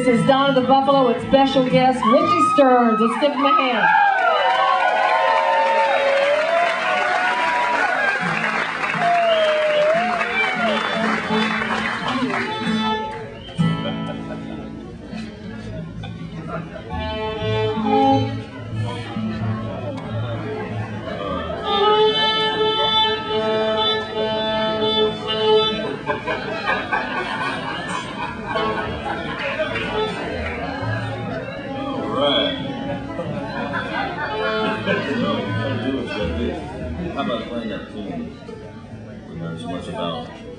This is Donna the Buffalo with special guest Richie Stearns. Let's give him a hand. Bapak 我们什 yang.